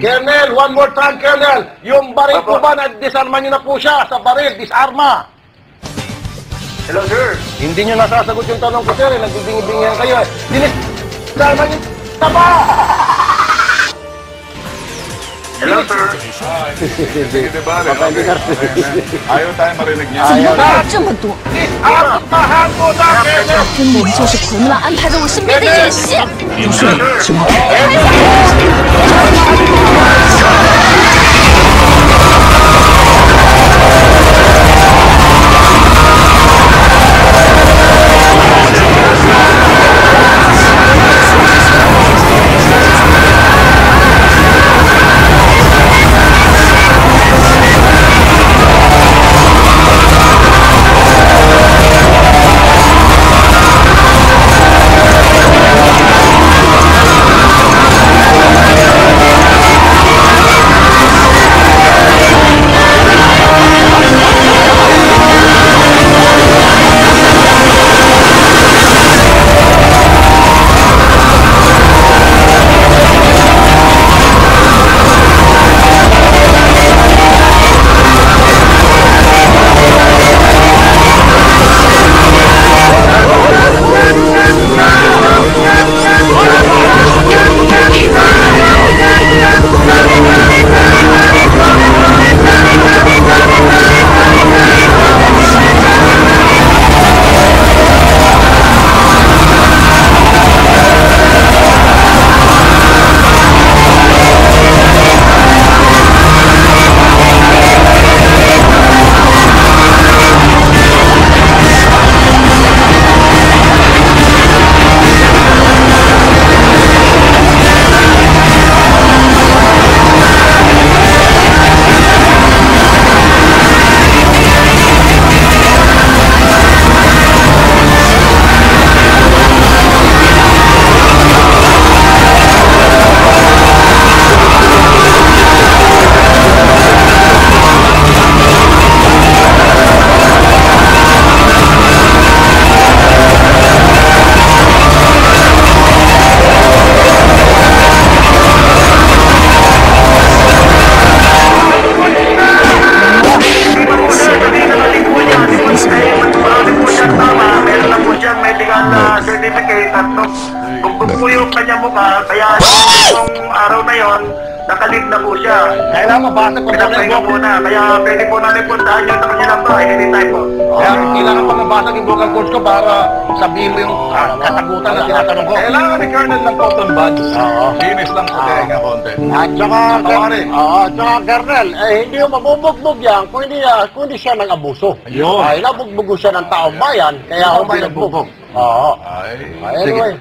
Colonel, one more time, Colonel. Yung baril po ba, na-disarma nyo na po siya sa baril, disarma. Hello, sir. Hindi nyo nasasagot yung tanong ko, sir. Eh. Nagbibingi-bingihan kayo. Eh. Dinisarma nyo na 怎么了？这么多，他根本就是古木拉安排在我身边的演习。不是什么。Mukha, kaya yung araw na yon, nakalib na po siya. Kailangan mabasa ko po Pinapahinga yung muna, kaya pwede po namin puntahan yun sa kanilang bahay anytime po. Kaya kailangan pa mabasa yung vocal cords ko para sabihin mo yung ah, kasagutan na tinatanong ko. Kailangan ni Colonel ng cotton buds. Kinis lang sa tenga konti. At saka. Oo, at saka, Colonel, eh, hindi yung mabubugbog yan kung hindi, ah, kung hindi siya nang-abuso. Ayun. Ay, nabugbog siya ng taong bayan, kaya ako binagbog. Oo. Ay, Anyway.